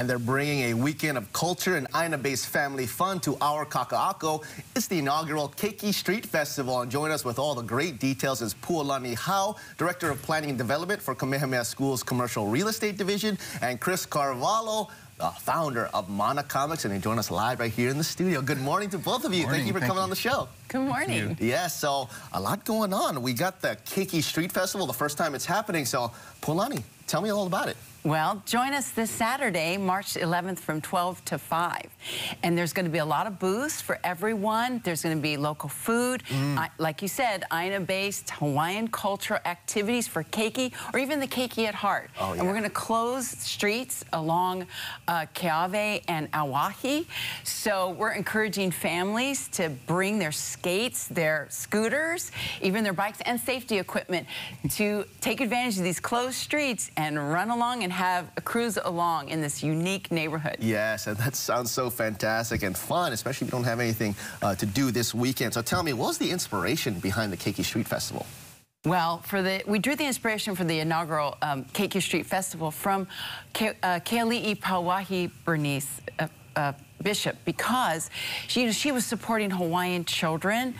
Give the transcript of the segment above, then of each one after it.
And they're bringing a weekend of culture and Aina-based family fun to our Kaka'ako. It's the inaugural Keiki Street Festival. And join us with all the great details is Pualani Hao, Director of Planning and Development for Kamehameha School's Commercial Real Estate Division, and Chris Carvalho, the founder of Mana Comics, and they join us live right here in the studio. Good morning to both of you. Morning, thank you for thank coming you. on the show. Good morning. Yes, so a lot going on. We got the Keiki Street Festival, the first time it's happening. So, Pualani, tell me all about it. Well, join us this Saturday, March 11th from 12 to 5. And there's going to be a lot of booths for everyone. There's going to be local food. Mm. I, like you said, Aina-based Hawaiian culture activities for keiki or even the keiki at heart. Oh, yeah. And we're going to close streets along uh, Keawe and Awahi. So we're encouraging families to bring their skates, their scooters, even their bikes and safety equipment to take advantage of these closed streets and run along and have a cruise along in this unique neighborhood. Yes, and that sounds so fantastic and fun, especially if you don't have anything uh, to do this weekend. So tell me, what was the inspiration behind the Keiki Street Festival? Well, for the we drew the inspiration for the inaugural um, Keiki Street Festival from Ke, uh, Keali'i Pauahi Bernice uh, uh, Bishop because she, you know, she was supporting Hawaiian children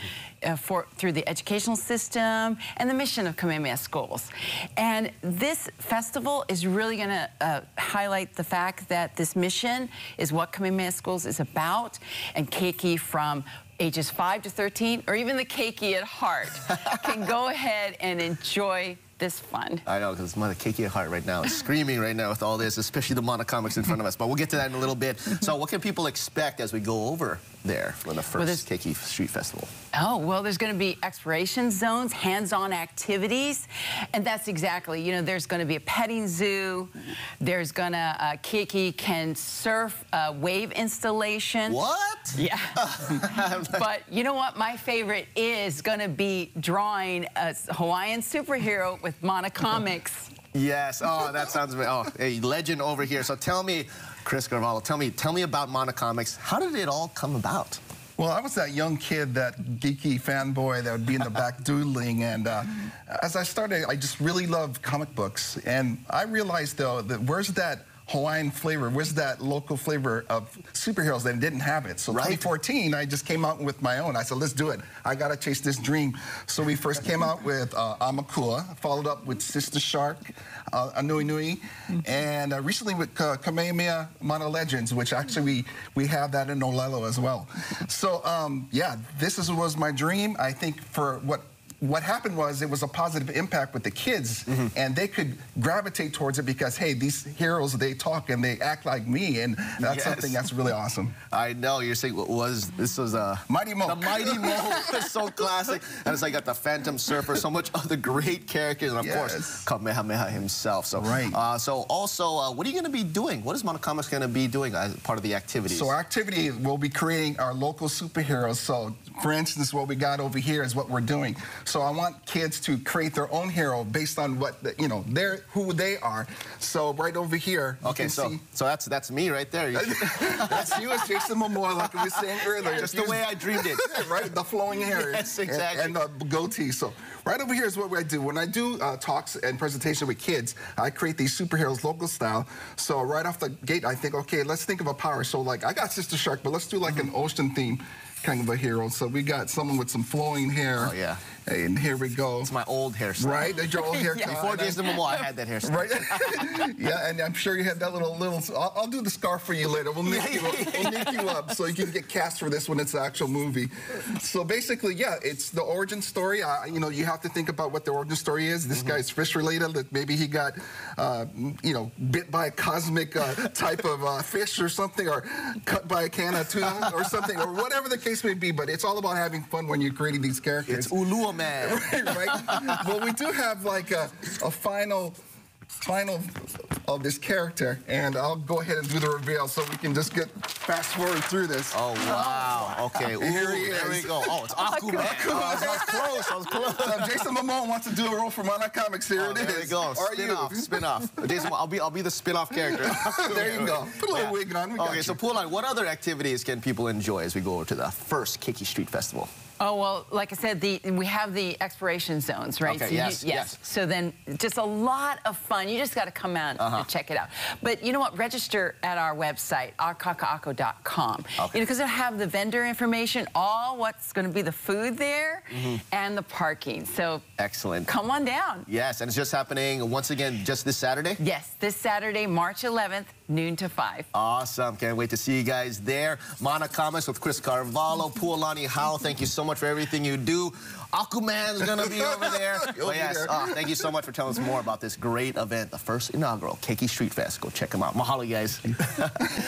uh, for through the educational system and the mission of Kamehameha schools. And this festival is really going to uh, highlight the fact that this mission is what Kamehameha schools is about, and Keiki from ages 5 to 13, or even the keiki at heart, can go ahead and enjoy this fun. I know, because it's my Keiki heart right now is screaming right now with all this, especially the Mana comics in front of us. But we'll get to that in a little bit. So what can people expect as we go over there for the first there's- Keiki Street Festival? Oh, well, there's going to be exploration zones, hands-on activities, and that's exactly, you know, there's going to be a petting zoo, there's going to, uh, keiki can surf uh, wave installation. What? Yeah. but you know what? My favorite is going to be drawing a Hawaiian superhero with Mana Comics. Yes. Oh, that sounds oh a legend over here. So tell me, Chris Carvalho, tell me, tell me about Mana Comics. How did it all come about? Well, I was that young kid, that geeky fanboy that would be in the back doodling. And uh, as I started, I just really loved comic books. And I realized, though, that where's that Hawaiian flavor? Where's that local flavor of superheroes that didn't have it? So Right. 2014, I just came out with my own. I said, let's do it. I got to chase this dream. So we first came out with uh, Amakua, followed up with Sister Shark, uh, Anui Nui, and uh, recently with uh, Kamehameha Mana Legends, which actually we, we have that in Olelo as well. So um, yeah, this is, was my dream. I think for what what happened was it was a positive impact with the kids and they could gravitate towards it because hey these heroes they talk and they act like me and that's Yes. something that's really awesome I know you're saying what was this was a Mighty Mo. The Mighty Mo is so classic, and it's like got the Phantom Surfer, so much other great characters, and of Yes. course Kamehameha himself. So Right. Uh, so also, uh, what are you going to be doing? What is Mana Comics going to be doing as part of the activity So our activity, we'll be creating our local superheroes. So for instance, what we got over here is what we're doing. So I want kids to create their own hero based on what, the, you know, they're, who they are. So right over here, okay, so see- so that's that's me right there. That's you as Jason Momoa, like we were saying earlier. Just the way I dreamed it. right? The flowing hair. Yes, and- exactly. And, the goatee. So right over here is what I do. When I do uh, talks and presentation with kids, I create these superheroes local style. So right off the gate, I think, okay, let's think of a power. So like, I got Sister Shark, but let's do like Mm-hmm. an ocean theme kind of a hero. So we got someone with some flowing hair. Oh, yeah. And here we go. It's my old hairstyle. Right? That's your old haircut. Before And I- Jason Momoa, I had that hairstyle. Right? yeah, and I'm sure you had that little little. I'll, I'll do the scarf for you later. We'll nick you up. We'll nick you up so you can get cast for this when it's an actual movie. So basically, yeah, it's the origin story. Uh, you know, you have to think about what the origin story is. This guy's fish related. That maybe he got, uh, you know, bit by a cosmic uh, type of uh, fish or something, or cut by a can of tuna or something, or whatever the case may be. But it's all about having fun when you're creating these characters It's Ulua Man. right? Well, we do have like a, a final, final of this character, and I'll go ahead and do the reveal so we can just get fast forward through this. Oh wow. Okay. Ooh, Here he is. There we go. Oh, it's Aquaman. Oh, I was close. I was close. So Jason Momoa wants to do a role for Mana Comics. Here Oh, it is. there we go. Are Spin you? off. Spin off. Jason, I'll be I'll be the spin off character. there you go. Put a little wig on. We got Okay, so Pulan, what other activities can people enjoy as we go over to the first Keiki Street Festival? Oh, well, like I said, the we have the exploration zones, right? Okay, you- yes, yes. So then just a lot of fun. You just got to come out Uh-huh. and check it out. But you know what? Register at our website, ourkakaako.com. Okay. You know, because it'll have the vendor information, all what's going to be the food there, Mm-hmm. and the parking. So Excellent. come on down. Yes, and it's just happening once again just this Saturday. Yes, this Saturday, March 11th, noon to 5. Awesome. Can't wait to see you guys there. Mana Comics with Chris Carvalho, Pualani Hao. Thank you so much for everything you do. Aquaman's going to be over there. But yes, there. uh, thank you so much for telling us more about this great event, the first inaugural Keiki Street Fest. Go check them out. Mahalo, guys.